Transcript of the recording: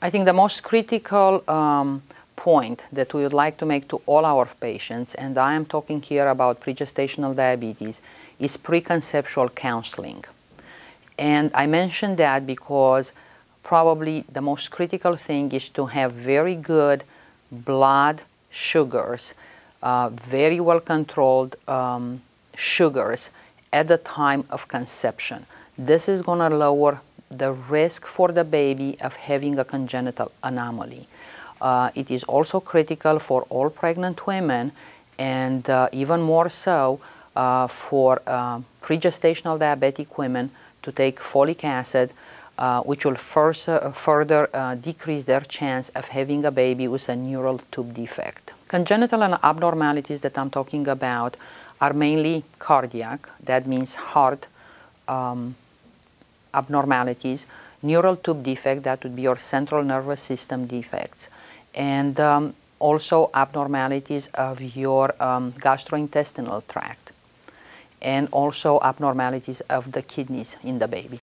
I think the most critical um, point that we would like to make to all our patients, and I am talking here about pregestational diabetes, is preconceptual counseling. And I mention that because probably the most critical thing is to have very good blood sugars, uh, very well controlled um, sugars at the time of conception. This is going to lower the risk for the baby of having a congenital anomaly. Uh, it is also critical for all pregnant women and uh, even more so uh, for uh, pregestational diabetic women to take folic acid, uh, which will first, uh, further decrease their chance of having a baby with a neural tube defect. Congenital abnormalities that I'm talking about are mainly cardiac, that means heart um, abnormalities, neural tube defect, that would be your central nervous system defects, and um, also abnormalities of your um, gastrointestinal tract, and also abnormalities of the kidneys in the baby.